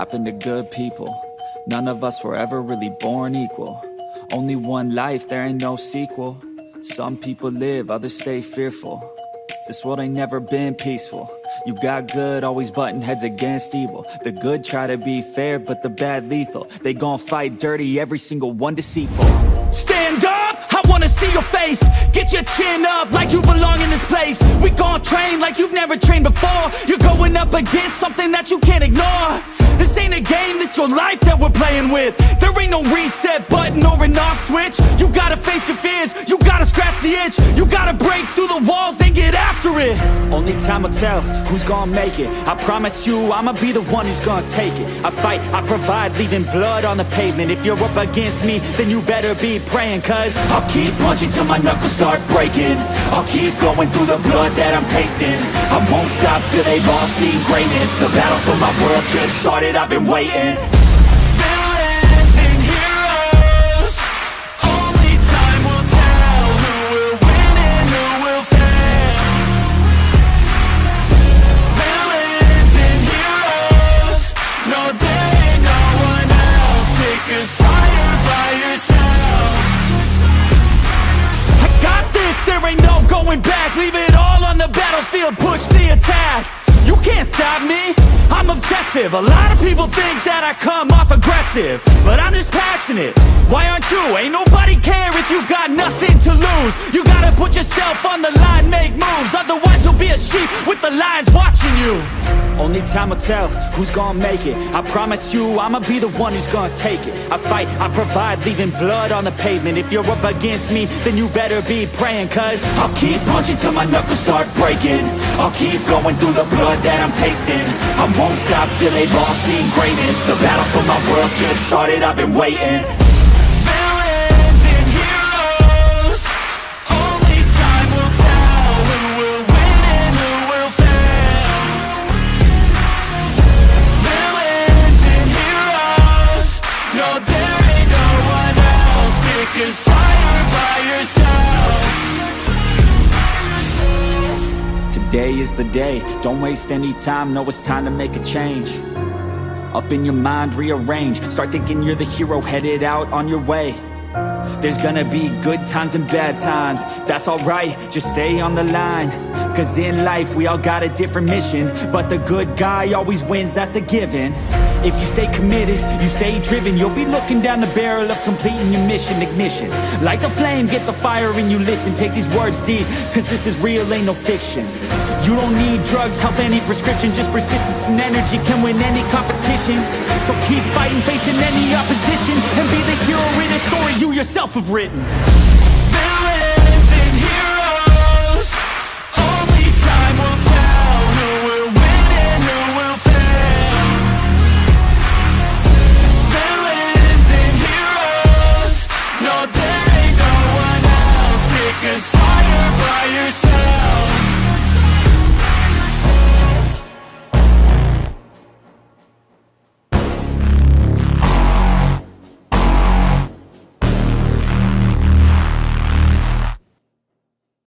happen to good people. None of us were ever really born equal. Only one life, there ain't no sequel. Some people live, others stay fearful. This world ain't never been peaceful. You got good, always button heads against evil. The good try to be fair, but the bad lethal. They gon' fight dirty, every single one deceitful. Stand up, wanna see your face. Get your chin up like you belong in this place. We gon' train like you've never trained before. You're going up against something that you can't ignore. This ain't a your life that we're playing with. There ain't no reset button or an off switch. You gotta face your fears, you gotta scratch the itch. You gotta break through the walls and get after it. Only time will tell who's gonna make it. I promise you, I'ma be the one who's gonna take it. I fight, I provide, leaving blood on the pavement. If you're up against me, then you better be praying, cause I'll keep punching till my knuckles start breaking. I'll keep going through the blood that I'm tasting. I won't stop till they've all seen greatness. The battle for my world just started, I've been waiting. Going back. Leave it all on the battlefield, push the attack. You can't stop me, I'm obsessive. A lot of people think that I come off aggressive But I'm just passionate, why aren't you? Ain't nobody care if you got nothing to lose. You gotta put yourself only time will tell who's gonna make it. I promise you, I'ma be the one who's gonna take it. I fight, I provide, leaving blood on the pavement. If you're up against me, then you better be praying Cause I'll keep punching till my knuckles start breaking. I'll keep going through the blood that I'm tasting. I won't stop till they've all seen greatness The battle for my world just started, I've been waiting Today is the day. Don't waste any time. Know it's time to make a change. Up in your mind, rearrange. Start thinking you're the hero Headed out on your way. There's gonna be good times and bad times. That's alright, just stay on the line. Cause in life we all got a different mission. But the good guy always wins, that's a given If you stay committed, you stay driven You'll be looking down the barrel of completing your mission Ignition, light the flame, get the fire and you listen Take these words deep, cause this is real, ain't no fiction. You don't need drugs, help any prescription Just persistence and energy can win any competition. So keep fighting, facing any opposition And be the hero in a story you yourself have written